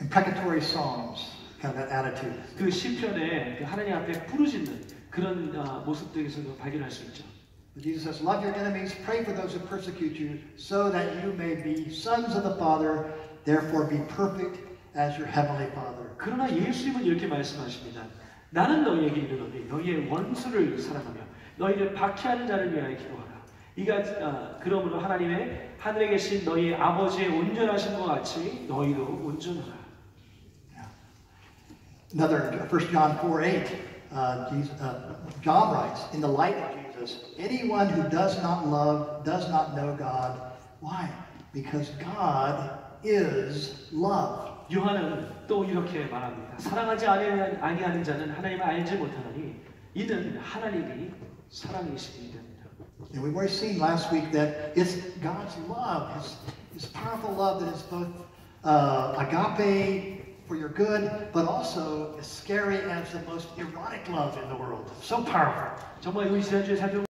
imprecatory psalms, of that attitude. 그 시편에 그 하나님 앞에 부르짖는 그런 어, 모습들에서도 발견할 수 있죠. Jesus says, Love your enemies, pray for those who persecute you, so that you may be sons of the Father, therefore be perfect as your heavenly Father. 그러나 예수님은 이렇게 말씀하십니다. 나는 너희에게 이르노니 너희의 원수를 사랑하며 너희를 박해하는 자를 위하여 기도하라. 이가 아, 그러므로 하나님의 하늘에 계신 너희의 아버지의 온전하신 것 같이 너희도 온전하라. Another, 1 John 4 8, uh, Jesus, uh, John writes, In the light of Jesus, anyone who does not love does not know God. Why? Because God is love. 요한은 또 이렇게 말합니다. 사랑하지 아니- 아니하는 자는 하나님을 알지 못하나니 이는 하나님이 때문이다. And we've already seen last week that it's God's love, His, His powerful love that is both uh, agape for your good, but also as scary as the most erotic love in the world. So powerful. 정말 우리 지난주에 살펴본